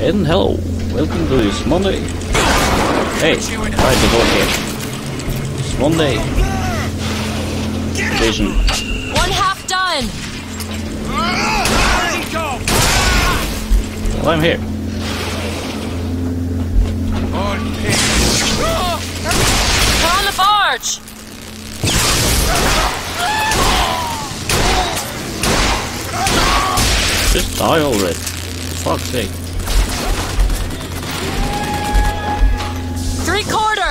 And hello, welcome to this Monday. Hey, try the door here. It's Monday. Vision. One half done. Well, I'm here. On the barge. Just die already. For fuck's sake.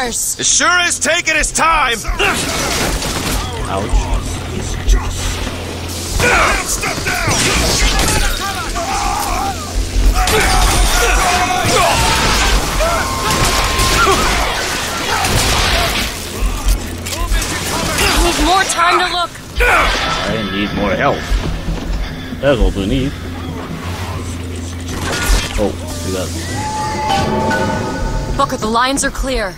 Three quarters. It sure is taking its time. Ouch. Need more time to look. I need more help. That's what we need. Oh, we got Booker, the lines are clear.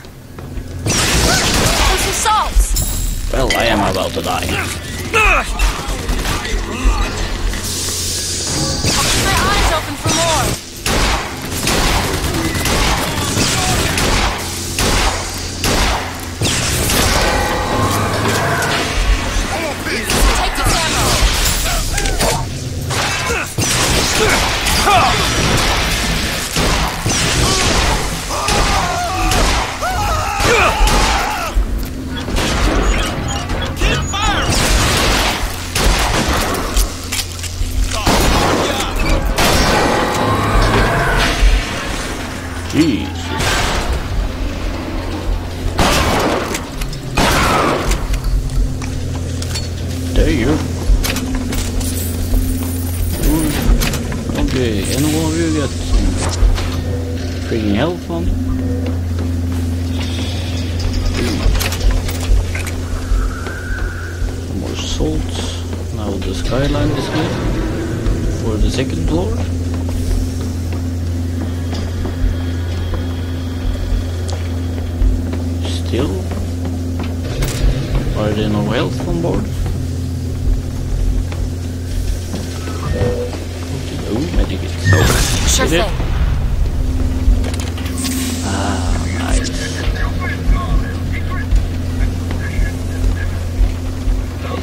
Well, I am about to die. Keep your eyes open for more. Floor. Still? Are there no health on board? Oh, medikit. Sure Did it? thing. Ah, nice.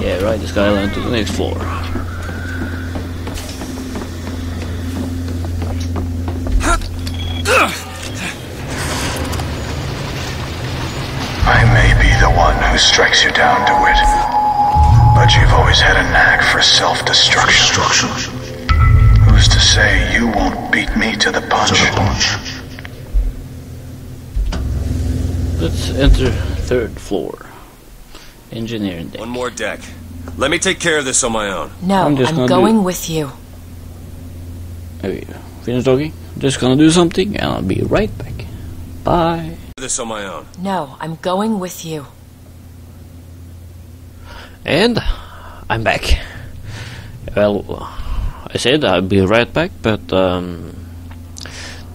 Yeah, ride the skyline to the next floor. Strikes you down to it, but you've always had a knack for self-destruction. Destruction. Who's to say you won't beat me to the punch? Let's enter third floor. Engineering deck. One more deck. Let me take care of this on my own. No, I'm I'm, gonna going with you. Okay, finish talking. Just gonna do something and I'll be right back. Bye. This on my own. No, I'm going with you. And I'm back. Well, I said I'll be right back, but um,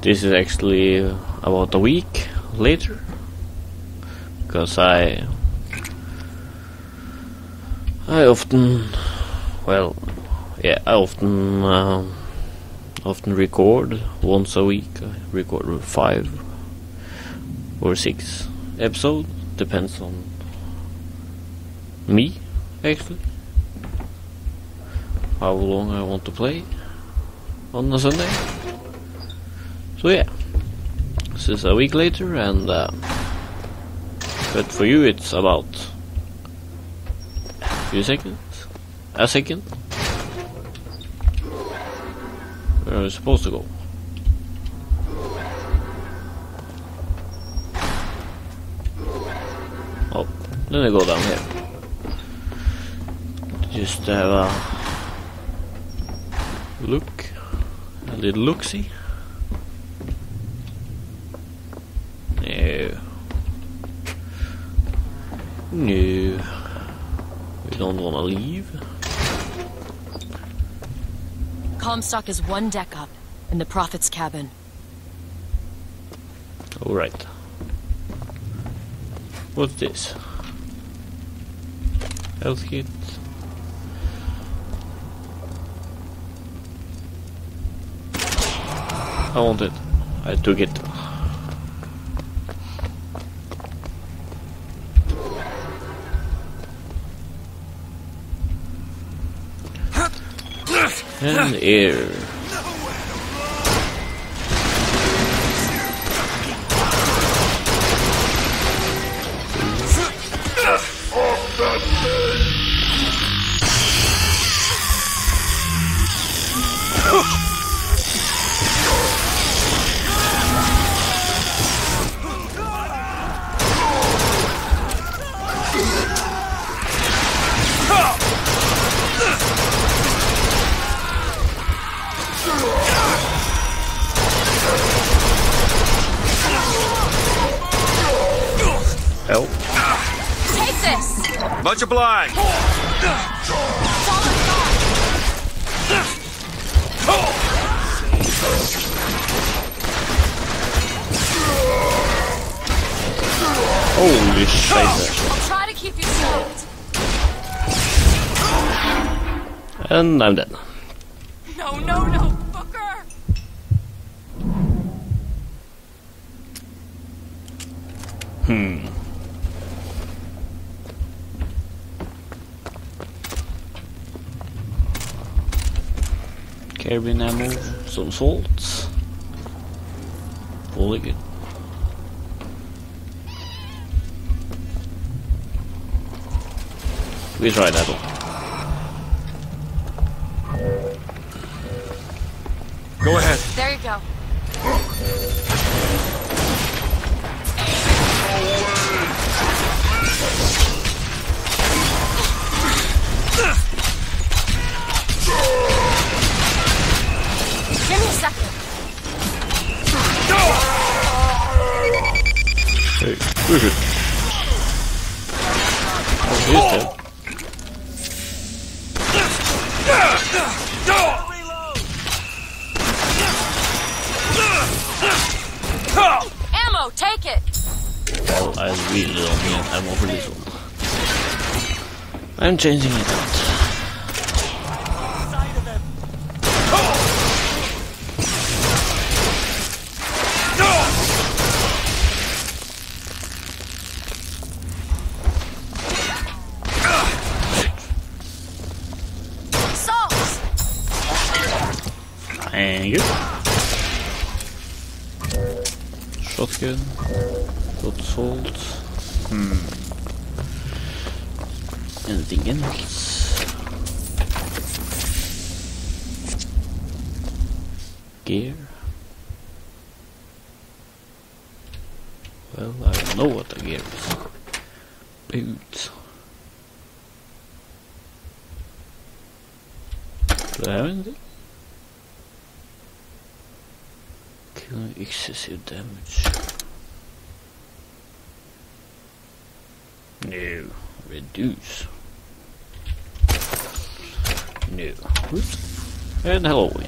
this is actually about a week later because I I often well yeah I often um, often record once a week. I record five or six episodes depends on me actually how long I want to play on a Sunday. So yeah, this is a week later, and uh, but for you it's about a few seconds, a second. Where are we supposed to go? Oh, then I go down here. Just uh, have a look, a little look see. No. No. We don't want to leave. Comstock is one deck up in the Prophet's cabin. Alright. What's this? Health kit. I want it. I took it. And air. Much obliged. That's all I've got! Holy shit. I'll try to keep you straight. And I'm dead. No, no, no, Booker! Hmm. Carbine ammo, some salt. Really good. We try that one. Go ahead. There you go. Hey, push it. Oh, he's dead. Ammo, take it! Well, I really don't need ammo for this one. I'm changing it out. Gear. Well, I don't know what the gear is. Boots. Do I have anything? Killing excessive damage. No. Reduce. No. Oops. And Halloween.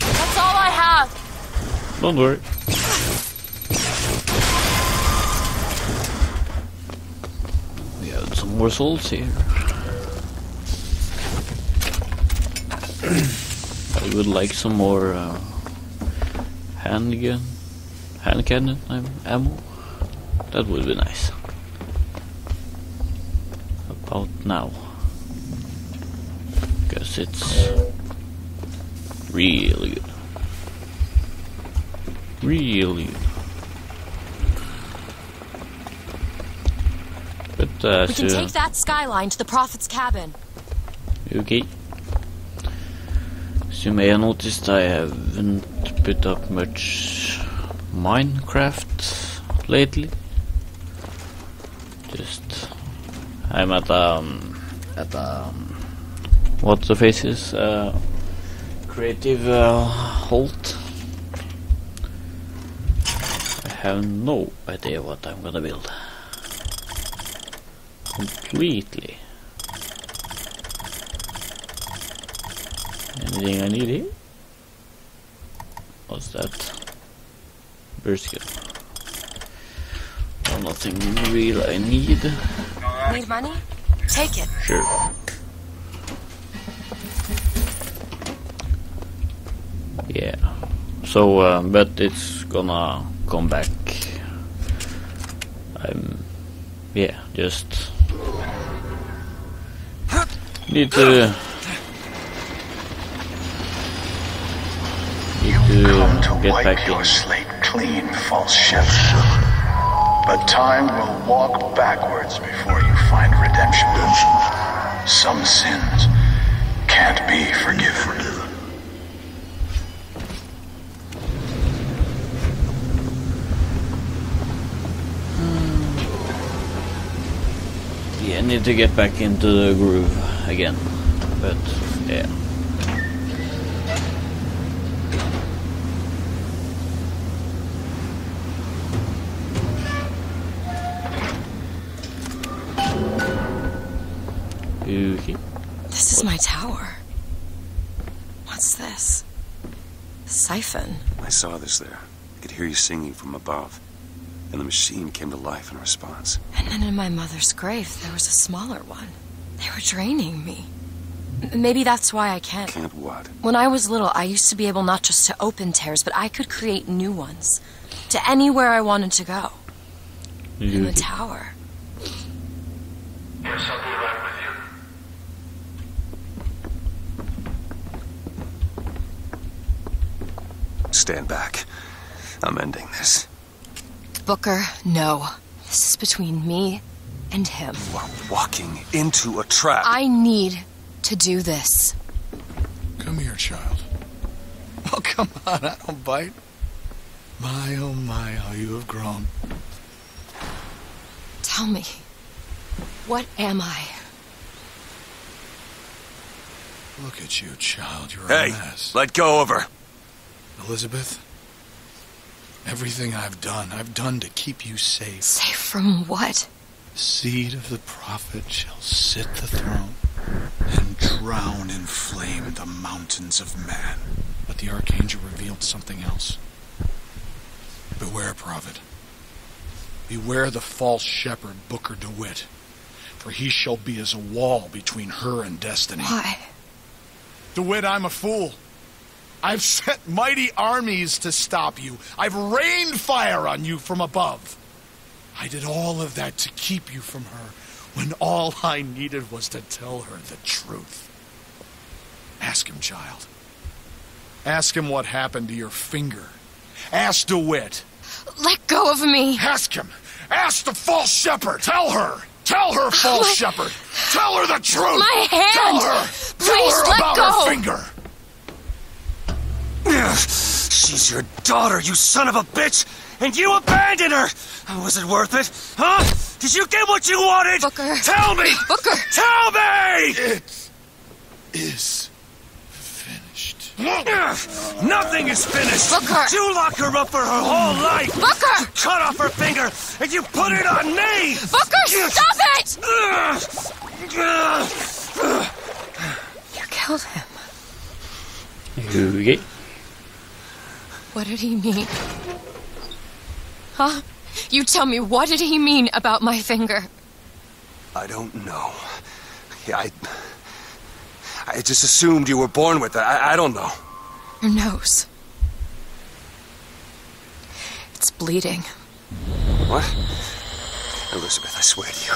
That's all I have! Don't worry. We have some more souls here. I would like some more uh, handgun, hand cannon ammo. That would be nice. About now, because it's really good. Really good. But uh, We can so, take that skyline to the Prophet's cabin. Okay. You may have noticed, I haven't put up much Minecraft lately. Just I'm at um at um what's the faces uh creative uh, halt. I have no idea what I'm gonna build. Completely. Anything I need here? What's that? Gun. Oh nothing real I need. Need money? Take it. Sure. Yeah. So, uh, but it's gonna come back. I'm. Yeah, just. Need to. Need You come to to get wipe back your in. slate clean, false shepherd. But time will walk backwards before you find redemption. Some sins can't be forgiven. Hmm. Yeah, need to get back into the groove again. But, yeah. Siphon. I saw this there. I could hear you singing from above. And the machine came to life in response. And then in my mother's grave, there was a smaller one. They were draining me. Maybe that's why I can't. Can't what? When I was little, I used to be able not just to open tears, but I could create new ones. To anywhere I wanted to go. In the Okay. tower. There's something wrong with you. Stand back. I'm ending this. Booker, no. This is between me and him. You are walking into a trap. I need to do this. Come here, child. Oh, come on, I don't bite. My, oh my, how you have grown. Tell me, what am I? Look at you, child. You're a hey, mess. let go of her. Elizabeth, everything I've done, I've done to keep you safe. Safe from what? The seed of the prophet shall sit the throne and drown in flame the mountains of man. But the archangel revealed something else. Beware, prophet. Beware the false shepherd, Booker DeWitt. For he shall be as a wall between her and destiny. Why? DeWitt, I'm a fool. I've sent mighty armies to stop you. I've rained fire on you from above. I did all of that to keep you from her when all I needed was to tell her the truth. Ask him, child. Ask him what happened to your finger. Ask DeWitt. Let go of me! Ask him. Ask the false shepherd. Tell her. Tell her, false My- shepherd. Tell her the truth. My hand! Tell her. Please Tell her let about go. her finger. She's your daughter, you son of a bitch! And you abandoned her! Oh, was it worth it? Huh? Did you get what you wanted? Booker. Tell me! Booker! Tell me! It is finished. Nothing is finished! Booker. You lock her up for her whole life! Booker! You cut off her finger, and you put it on me! Booker, stop it! You killed him. Okay. What did he mean? Huh? You tell me, what did he mean about my finger? I don't know. Yeah, I... I just assumed you were born with it. I, I don't know. Your nose. It's bleeding. What? Elizabeth, I swear to you,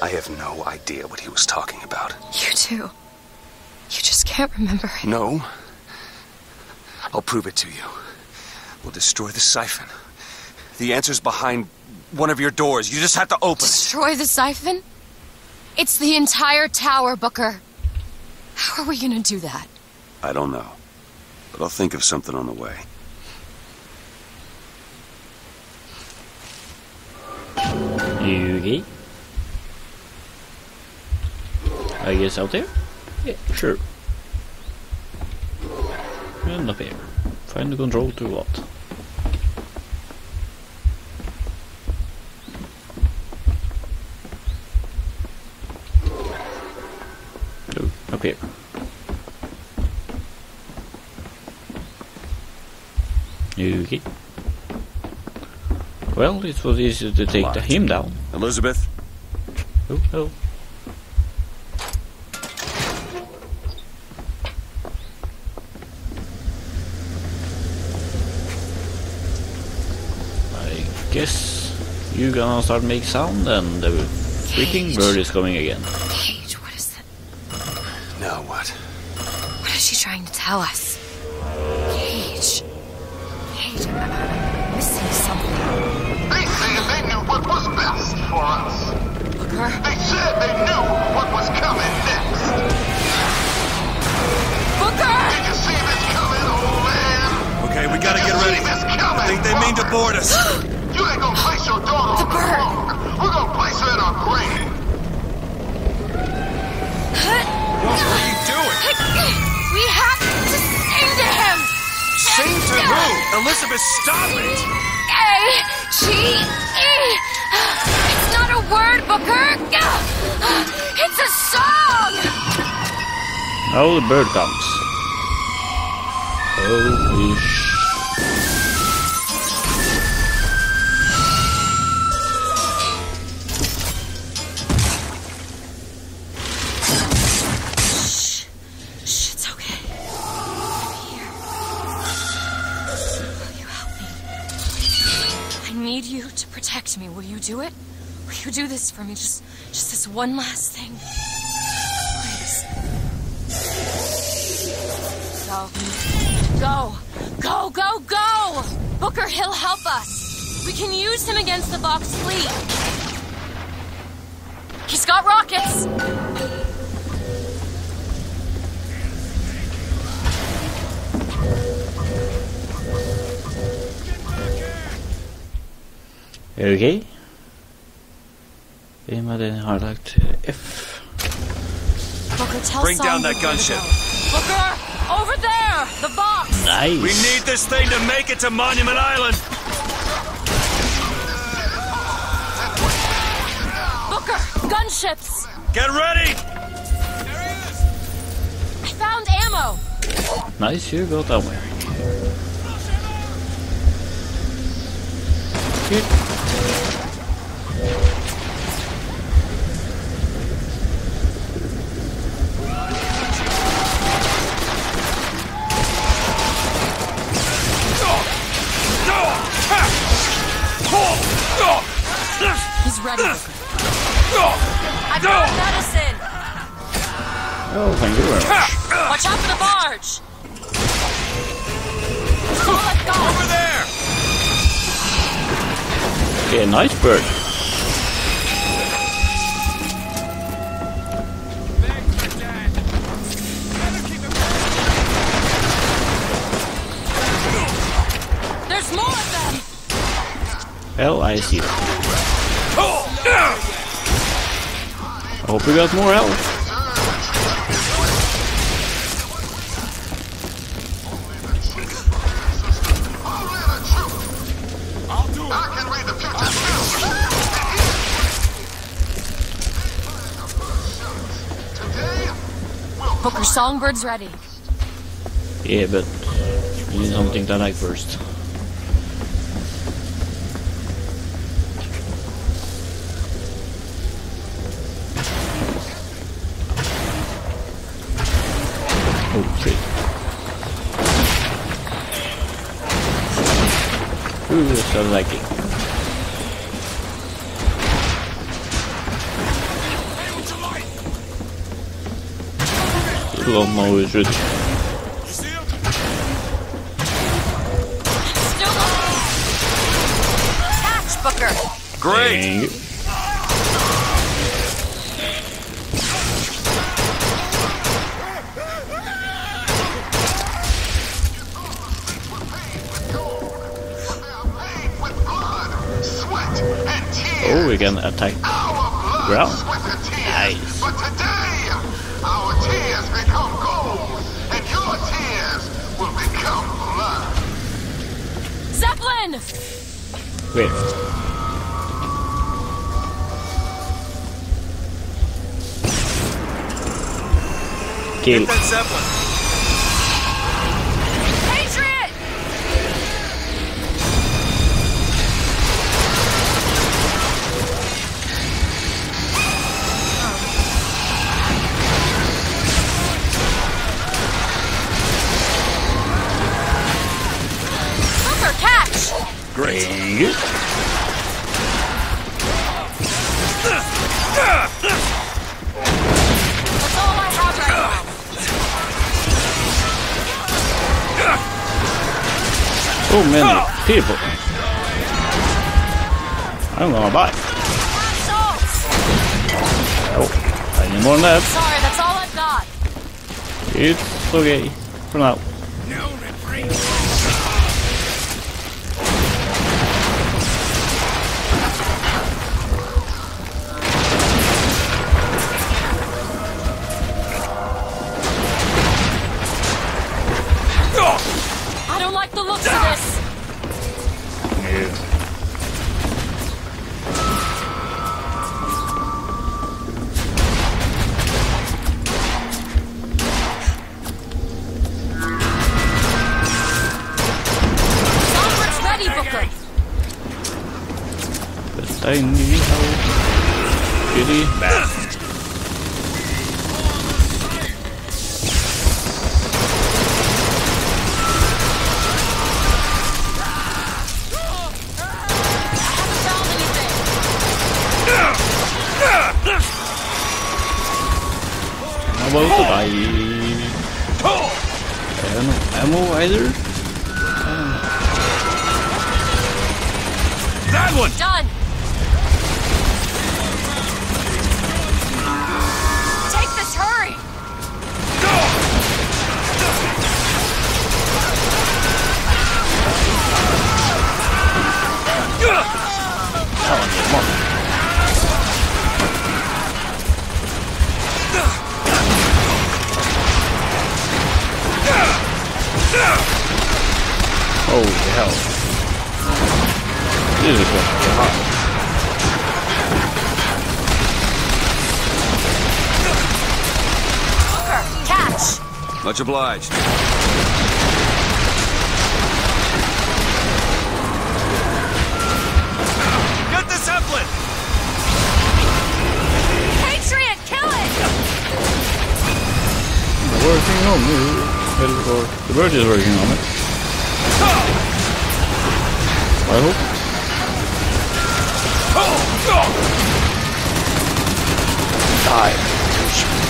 I have no idea what he was talking about. You too. You just can't remember it. No. I'll prove it to you. We'll destroy the siphon. The answer's behind one of your doors. You just have to open it. Destroy the siphon? It's the entire tower, Booker. How are we gonna do that? I don't know. But I'll think of something on the way. Okay. I guess out there? Yeah, sure. And up here. Find the control to what? No, up here. Okay. Well, it was easy to take the, him down. Elizabeth, Oh, oh. I guess you gonna start make sound and the freaking bird is coming again. Cage, what is that? now what? What is she trying to tell us? Cage. Cage, I'm I'm missing something. They said they knew what was best for us. Booker? They said they knew what was coming next. Booker! Did you see this coming, old man? Okay, we gotta Did get you ready. see this coming, I think they mean to board us. You ain't gonna place your daughter on the bird. floor. We're gonna place her in our grave. What are you doing? We have to sing to him! Sing to who? Elizabeth, stop it! A G E. It's not a word, Booker. It's a song. Oh, the bird comes. Holy sh... protect me. Will you do it? Will you do this for me? Just, just this one last thing. Please. Go. Go. Go, go, go! Booker, he'll help us. We can use him against the Vox fleet. He's got rockets. Okay. Vem hade har lagt F? Booker, tell Bring down that gunship. Booker, over there, the box. Nice! We need this thing to make it to Monument Island. Booker, gunships. Get ready! I found ammo. Nice, you got ammo. Good. Ready. Booker. I found medicine. Oh, thank you very much. Watch out for the barge. Oh, That's all I've got. Over there! Okay, nice bird. There's more of them. Well, I see hope we got more health. I can read the future Today, Booker, Songbird's ready. Yeah, but we need something to like first. Ooh, so liking. Slow mo is good. Still Catch, Booker. Great! Can attack Our blood, ground. sweat, and tears. Nice. But today, our tears become gold, and your tears will become blood. Zeppelin. Wait. Kill. Get that Zeppelin. So many people. I'm gonna buy. Oh, I need more than that. Sorry, that's all I've got. It's okay for now. I don't like the looks of this. I need how shitty bad. Haven't found anything. How about the buy? I don't know. Ammo either? That one! Done. Holy hell. This is gonna be hot. Booker, catch. Much obliged. Working on it. Well, or the bird is working on it. I hope. Die.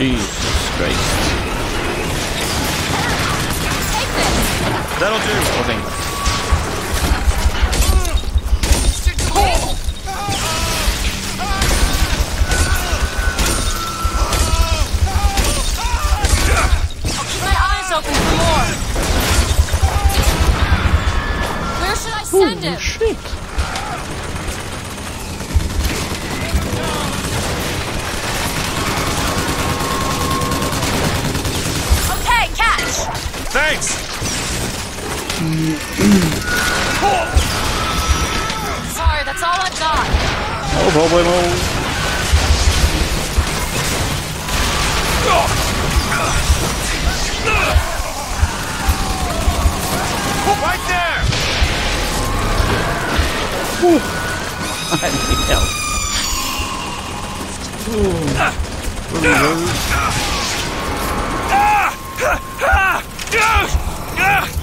Jesus Christ. That'll do. Oh, thank God. Keep Sorry, that's all I've got. No problemo. Right there! I need help. Ooh. Where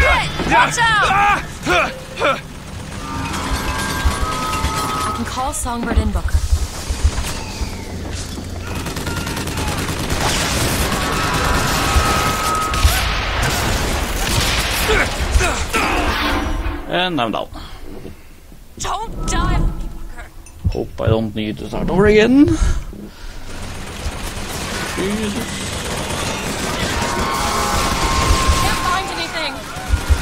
we go? Patriot, watch out. Ah. I can call Songbird and Booker. And I'm down. Don't die on me, Booker. Hope I don't need to start over again. Jesus.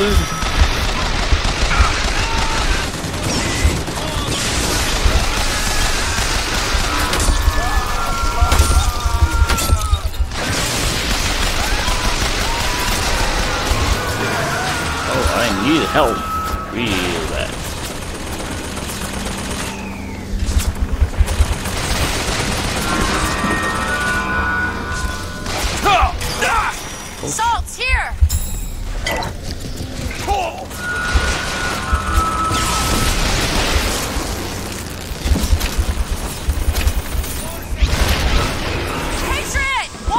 you! Oh, I need help.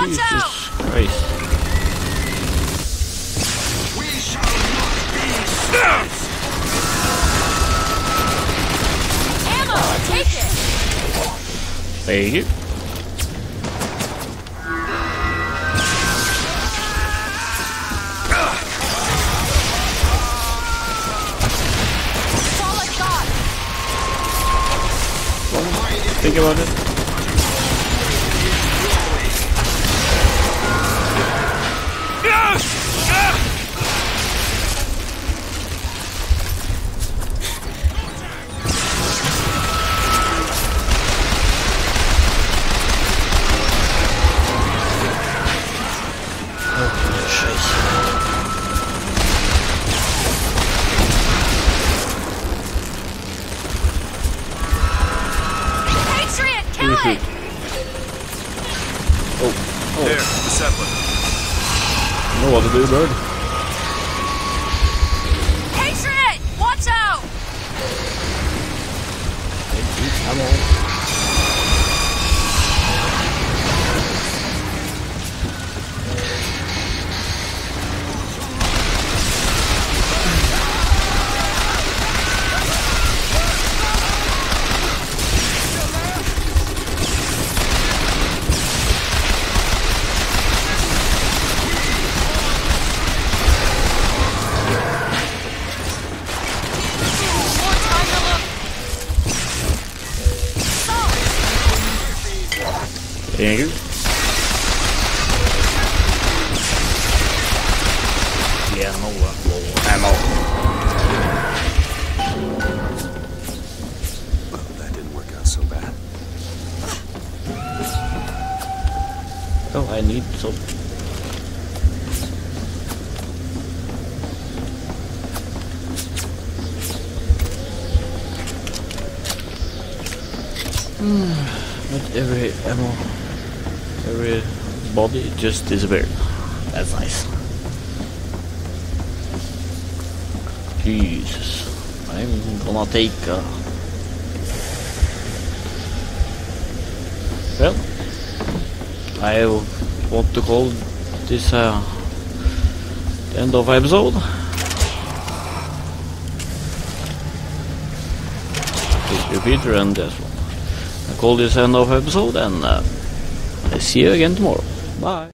Patriot! Watch out! Jesus Christ. Ammo! Take it! Thank you. That's all I've got! Think about it. Patriot! Kill it! Oh, There, the settler. No what to do, bird. Patriot! Watch out! Come on. I need some. Not every ammo, every body just disappeared. That's nice. Jesus, I'm gonna take. Uh... Well, I want to call this uh, end of episode. This is Peter and this one. I call this end of episode and uh, I see you again tomorrow. Bye.